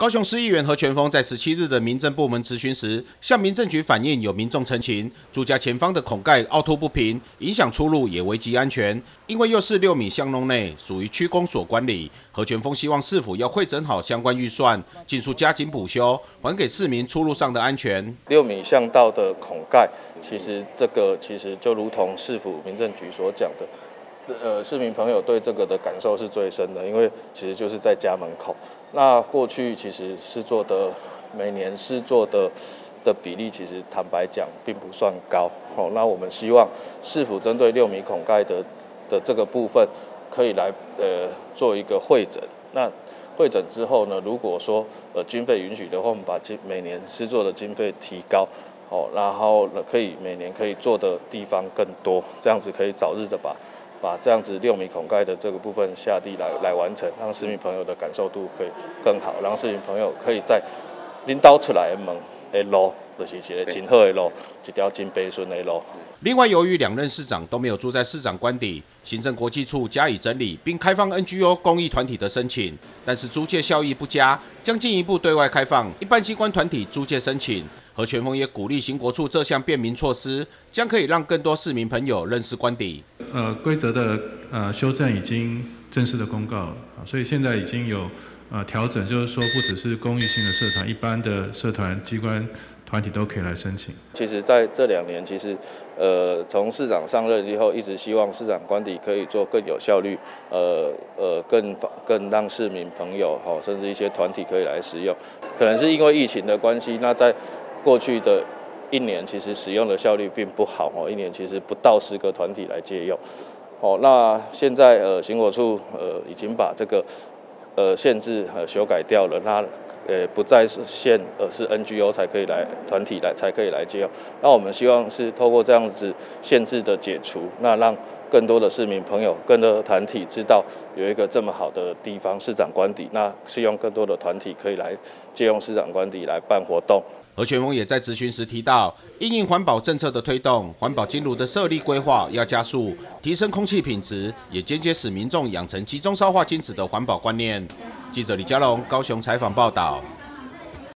高雄市议员何全峰在十七日的民政部门咨询时，向民政局反映有民众陈情，住家前方的孔盖凹凸不平，影响出入也危及安全。因为又是六米巷弄内，属于区公所管理，何全峰希望市府要会整好相关预算，尽速加紧补修，还给市民出入上的安全。六米巷道的孔盖，其实这个其实就如同市府民政局所讲的。呃，市民朋友对这个的感受是最深的，因为其实就是在家门口。那过去其实是做的每年施作的的比例，其实坦白讲并不算高。哦，那我们希望是否针对六米孔盖的的这个部分，可以来呃做一个会诊。那会诊之后呢，如果说呃经费允许的话，我们把经每年施作的经费提高，哦，然后可以每年可以做的地方更多，这样子可以早日的把。把这样子六米孔盖的这个部分下地来来完成，让市民朋友的感受度可以更好，让市民朋友可以在领导出来的门的路，就是一个真好的路，一条真悲顺的路。另外，由于两任市长都没有住在市长官邸，行政国际处加以整理，并开放 NGO 公益团体的申请，但是租借效益不佳，将进一步对外开放一般机关团体租借申请。何全峰也鼓励行国处这项便民措施，将可以让更多市民朋友认识官邸。呃，规则的呃修正已经正式的公告了，所以现在已经有呃调整，就是说不只是公益性的社团，一般的社团机关团体都可以来申请。其实在这两年，其实呃从市长上任以后，一直希望市长官邸可以做更有效率，呃呃更更让市民朋友哈，甚至一些团体可以来使用。可能是因为疫情的关系，那在过去的一年，其实使用的效率并不好哦，一年其实不到十个团体来借用，哦，那现在呃，行果处呃已经把这个呃限制呃修改掉了，那呃不再是限，而是 NGO 才可以来团体来才可以来借用。那我们希望是透过这样子限制的解除，那让更多的市民朋友、更多的团体知道有一个这么好的地方市长官邸，那希望更多的团体可以来借用市长官邸来办活动。何全峰也在咨询时提到，因应环保政策的推动，环保金炉的设立规划要加速，提升空气品质，也间接使民众养成集中烧化金子的环保观念。记者李佳龙高雄采访报道。